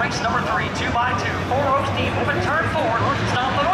race number three, two by two, four rows deep, open turn four, stop